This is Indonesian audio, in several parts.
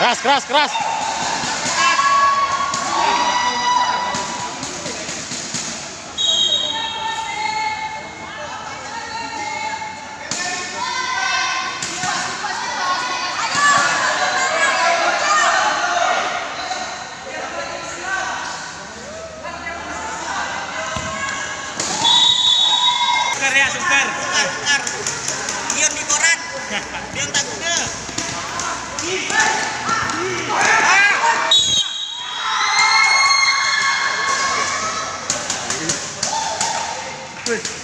Keras, keras, keras. Sukar ya. Dion di koran. Dion Good.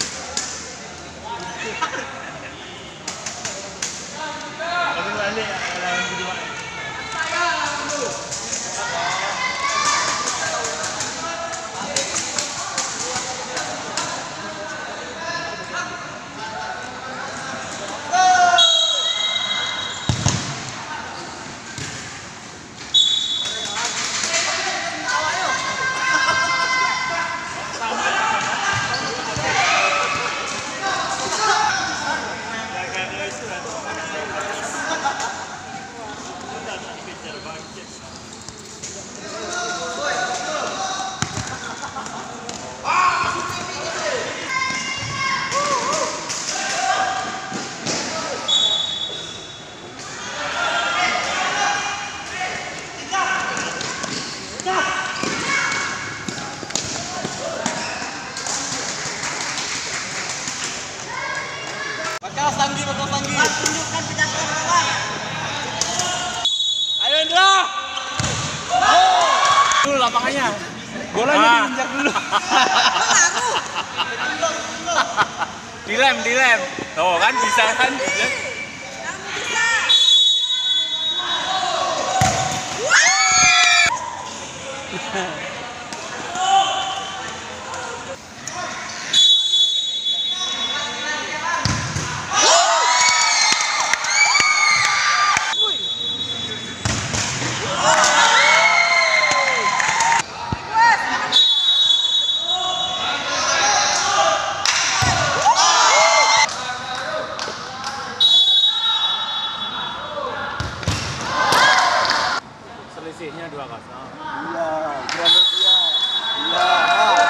Lapangannya. Bolanya Ah. diinjak dulu. dilem, dilem. Tuh kan bisa kan? Dilem. 수 있냐, 루아가서. 이야, 그러면 이야, 이야.